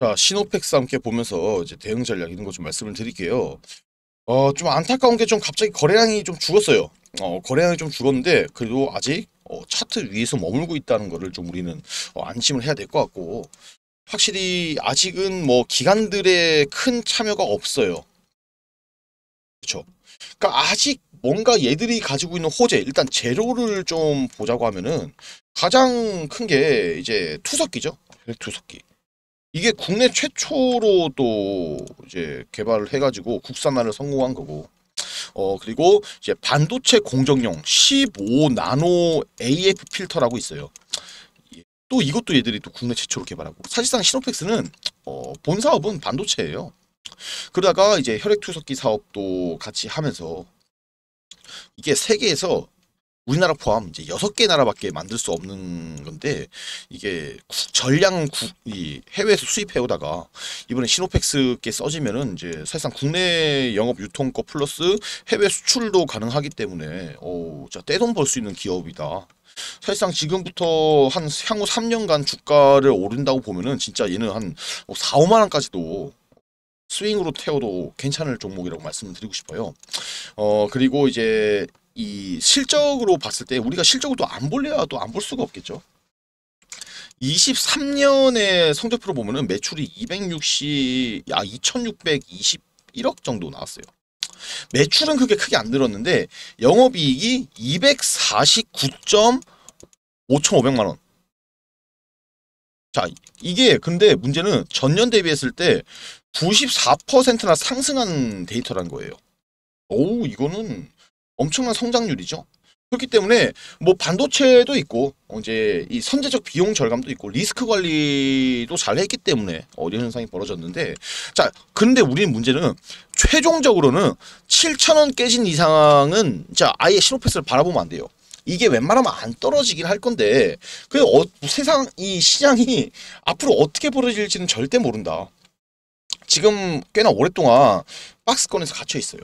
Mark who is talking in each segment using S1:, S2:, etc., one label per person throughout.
S1: 자, 시노팩스 함께 보면서 이제 대응 전략 이런 거 좀 말씀을 드릴게요. 어, 좀 안타까운 게 좀 갑자기 거래량이 좀 죽었어요. 어, 거래량이 좀 죽었는데 그래도 아직 어, 차트 위에서 머물고 있다는 거를 좀 우리는 어, 안심을 해야 될 것 같고 확실히 아직은 뭐 기관들의 큰 참여가 없어요. 그렇죠. 그러니까 아직 뭔가 얘들이 가지고 있는 호재 일단 재료를 좀 보자고 하면은 가장 큰 게 이제 투석기죠. 투석기. 이게 국내 최초로 또 이제 개발을 해가지고 국산화를 성공한 거고. 어 그리고 이제 반도체 공정용 15 나노 AF 필터라고 있어요. 또 이것도 얘들이 또 국내 최초로 개발하고 사실상 시노펙스는 어, 본 사업은 반도체예요. 그러다가 이제 혈액 투석기 사업도 같이 하면서 이게 세계에서 우리나라 포함 이제 여섯 개 나라밖에 만들 수 없는 건데 이게 국, 전량 국, 이 해외에서 수입해 오다가 이번에 시노펙스께 써지면은 이제 사실상 국내 영업 유통거 플러스 해외 수출도 가능하기 때문에 어, 자 떼돈 벌 수 있는 기업이다. 사실상 지금부터 한 향후 3년간 주가를 오른다고 보면은 진짜 얘는 한 4, 5만 원까지도 스윙으로 태워도 괜찮을 종목이라고 말씀을 드리고 싶어요. 어 그리고 이제 이 실적으로 봤을 때 우리가 실적을 또 안 볼래야 또 안 볼 수가 없겠죠. 23년의 성적표로 보면은 매출이 260, 야 2,621억 정도 나왔어요. 매출은 그게 크게 안 늘었는데 영업이익이 249.5,500만 원. 자, 이게 근데 문제는 전년 대비했을 때 94%나 상승한 데이터라는 거예요. 오, 이거는 엄청난 성장률이죠. 그렇기 때문에 뭐 반도체도 있고 어, 이제 이 선제적 비용 절감도 있고 리스크 관리도 잘 했기 때문에 어, 이런 현상이 벌어졌는데 자 근데 우리는 문제는 최종적으로는 7천 원 깨진 이상은 자 아예 시노펙스를 바라보면 안 돼요. 이게 웬만하면 안 떨어지긴 할 건데 그 어, 세상 이 시장이 앞으로 어떻게 벌어질지는 절대 모른다. 지금 꽤나 오랫동안 박스권에서 갇혀 있어요.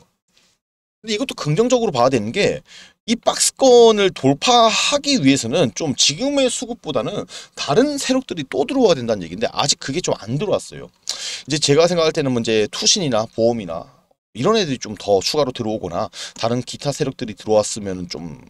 S1: 근데 이것도 긍정적으로 봐야 되는 게 이 박스권을 돌파하기 위해서는 좀 지금의 수급보다는 다른 세력들이 또 들어와야 된다는 얘기인데 아직 그게 좀 안 들어왔어요. 이제 제가 생각할 때는 뭐 이제 투신이나 보험이나 이런 애들이 좀 더 추가로 들어오거나 다른 기타 세력들이 들어왔으면 좀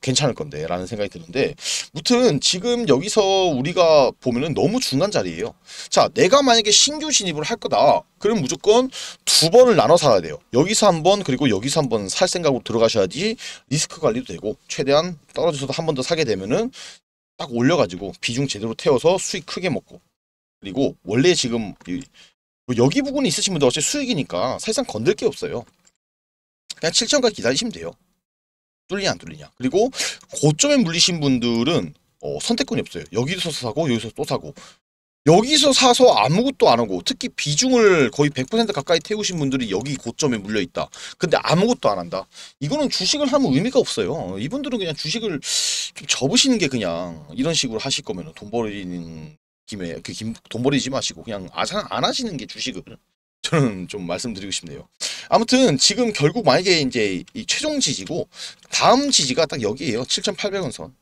S1: 괜찮을 건데 라는 생각이 드는데 무튼 지금 여기서 우리가 보면은 너무 중간 자리예요. 자 내가 만약에 신규 진입을 할 거다. 그럼 무조건 두 번을 나눠 사야 돼요. 여기서 한 번 그리고 여기서 한 번 살 생각으로 들어가셔야지 리스크 관리도 되고 최대한 떨어져서도 한 번 더 사게 되면은 딱 올려가지고 비중 제대로 태워서 수익 크게 먹고 그리고 원래 지금 뭐 여기 부분이 있으신 분들 어차피 수익이니까 사실상 건들 게 없어요. 그냥 7천까지 기다리시면 돼요 뚫리냐 안 뚫리냐. 그리고 고점에 물리신 분들은 어, 선택권이 없어요. 여기서 사고 여기서 또 사고 여기서 사서 아무것도 안 하고 특히 비중을 거의 100% 가까이 태우신 분들이 여기 고점에 물려 있다. 근데 아무것도 안 한다. 이거는 주식을 하면 의미가 없어요. 이분들은 그냥 주식을 좀 접으시는 게 그냥 이런 식으로 하실 거면 돈 버리는 김에 그돈 버리지 마시고 그냥 아상 안 하시는 게 주식을 저는 좀 말씀드리고 싶네요. 아무튼 지금 결국 만약에 이제 이 최종 지지고 다음 지지가 딱 여기에요. 7,800원 선.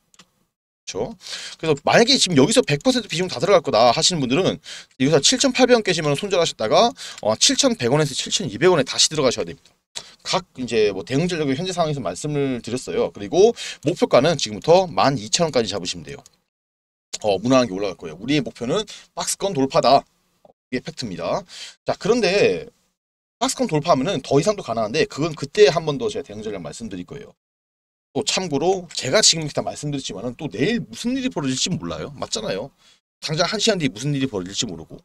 S1: 그렇죠? 그래서 만약에 지금 여기서 100% 비중 다 들어갈 거다 하시는 분들은 여기서 7,800원 깨시면 손절하셨다가 어, 7,100원에서 7,200원에 다시 들어가셔야 됩니다. 각 이제 뭐 대응 전략을 현재 상황에서 말씀을 드렸어요. 그리고 목표가는 지금부터 12,000원까지 잡으시면 돼요. 어, 무난하게 올라갈 거예요. 우리의 목표는 박스권 돌파다. 이게 팩트입니다. 자, 그런데 박스권 돌파하면은 더 이상도 가능한데 그건 그때 한 번 더 제가 대응 전략 말씀드릴 거예요. 또 참고로 제가 지금 이렇게 다 말씀드렸지만은 또 내일 무슨 일이 벌어질지 몰라요. 맞잖아요. 당장 한 시간 뒤에 무슨 일이 벌어질지 모르고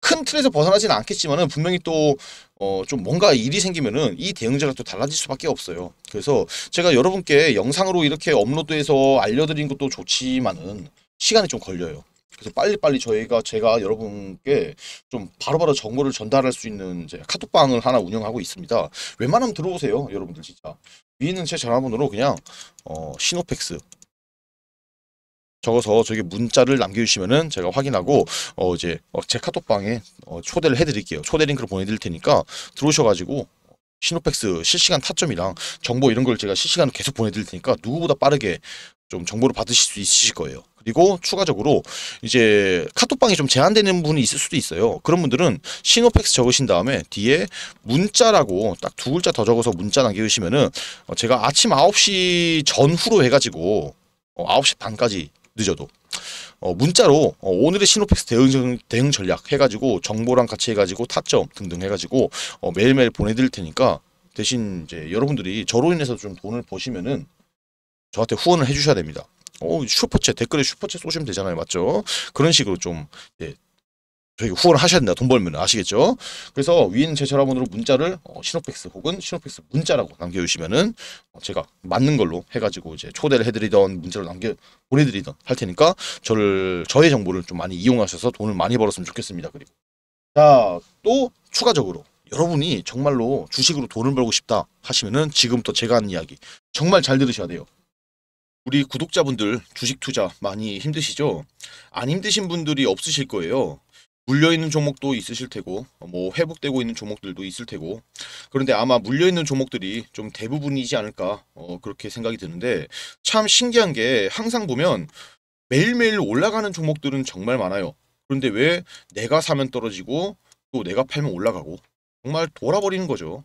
S1: 큰 틀에서 벗어나지는 않겠지만은 분명히 또 어 좀 뭔가 일이 생기면은 이 대응제가 또 달라질 수밖에 없어요. 그래서 제가 여러분께 영상으로 이렇게 업로드해서 알려드린 것도 좋지만은 시간이 좀 걸려요. 그래서 빨리빨리 저희가 제가 여러분께 좀 바로바로 정보를 전달할 수 있는 카톡방을 하나 운영하고 있습니다. 웬만하면 들어오세요, 여러분들 진짜. 위에 있는 제 전화번호로 그냥 어, 시노팩스 적어서 저기 문자를 남겨주시면은 제가 확인하고 어 이제 어, 제 카톡방에 어, 초대를 해드릴게요. 초대 링크를 보내드릴 테니까 들어오셔가지고 시노팩스 실시간 타점이랑 정보 이런 걸 제가 실시간으로 계속 보내드릴 테니까 누구보다 빠르게 좀 정보를 받으실 수 있으실 거예요. 그리고 추가적으로 이제 카톡방이 좀 제한되는 분이 있을 수도 있어요. 그런 분들은 시노팩스 적으신 다음에 뒤에 문자라고 딱 두 글자 더 적어서 문자 남겨주시면은 어, 제가 아침 9시 전후로 해가지고 어, 9시 반까지 늦어도 어, 문자로 어, 오늘의 시노팩스 대응, 대응 전략 해가지고 정보랑 같이 해가지고 타점 등등 해가지고 어, 매일매일 보내드릴 테니까 대신 이제 여러분들이 저로 인해서 좀 돈을 버시면은 저한테 후원을 해주셔야 됩니다. 어, 슈퍼챗 댓글에 슈퍼챗 쏘시면 되잖아요, 맞죠? 그런 식으로 좀 예, 저희가 후원을 하셔야 된다. 돈 벌면 아시겠죠? 그래서 위에 있는 제 전화번호로 문자를 어, 시노팩스 혹은 시노팩스 문자라고 남겨주시면은 어, 제가 맞는 걸로 해가지고 이제 초대를 해드리던 문자로 남겨 보내드리던 할 테니까 저를 저의 정보를 좀 많이 이용하셔서 돈을 많이 벌었으면 좋겠습니다. 그리고 자 또 추가적으로 여러분이 정말로 주식으로 돈을 벌고 싶다 하시면은 지금부터 제가 하는 이야기 정말 잘 들으셔야 돼요. 우리 구독자분들 주식 투자 많이 힘드시죠? 안 힘드신 분들이 없으실 거예요. 물려 있는 종목도 있으실 테고 뭐 회복되고 있는 종목들도 있을 테고 그런데 아마 물려 있는 종목들이 좀 대부분이지 않을까 어, 그렇게 생각이 드는데 참 신기한 게 항상 보면 매일매일 올라가는 종목들은 정말 많아요. 그런데 왜 내가 사면 떨어지고 또 내가 팔면 올라가고 정말 돌아버리는 거죠.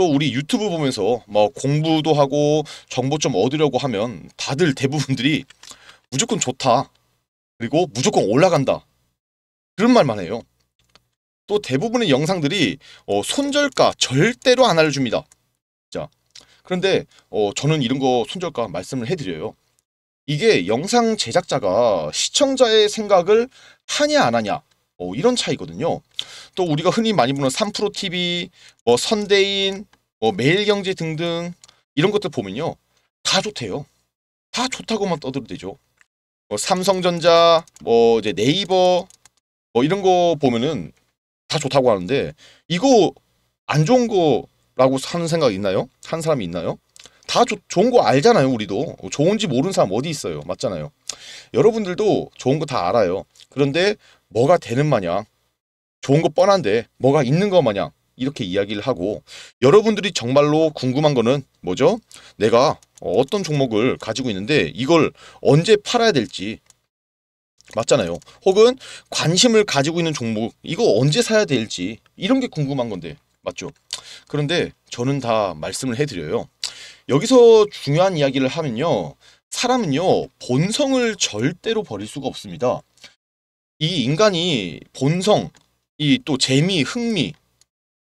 S1: 또 우리 유튜브 보면서 뭐 공부도 하고 정보 좀 얻으려고 하면 다들 대부분들이 무조건 좋다. 그리고 무조건 올라간다. 그런 말만 해요. 또 대부분의 영상들이 어, 손절가 절대로 안 알려줍니다. 자, 그런데 어, 저는 이런 거 손절가 말씀을 해드려요. 이게 영상 제작자가 시청자의 생각을 하냐 안 하냐 어, 이런 차이거든요. 또 우리가 흔히 많이 보는 3프로TV, 뭐 선대인, 뭐 매일경제 등등 이런 것들 보면요. 다 좋대요. 다 좋다고만 떠들어대죠. 뭐 삼성전자, 뭐 이제 네이버 뭐 이런 거 보면은 다 좋다고 하는데 이거 안 좋은 거라고 하는 생각 있나요? 한 사람이 있나요? 다 조, 좋은 거 알잖아요, 우리도. 좋은지 모르는 사람 어디 있어요. 맞잖아요. 여러분들도 좋은 거 다 알아요. 그런데 뭐가 되는 마냥 좋은 거 뻔한데 뭐가 있는 거 마냥 이렇게 이야기를 하고 여러분들이 정말로 궁금한 거는 뭐죠? 내가 어떤 종목을 가지고 있는데 이걸 언제 팔아야 될지 맞잖아요. 혹은 관심을 가지고 있는 종목 이거 언제 사야 될지 이런 게 궁금한 건데 맞죠? 그런데 저는 다 말씀을 해드려요. 여기서 중요한 이야기를 하면요. 사람은요 본성을 절대로 버릴 수가 없습니다. 이 인간이 본성, 이 또 재미, 흥미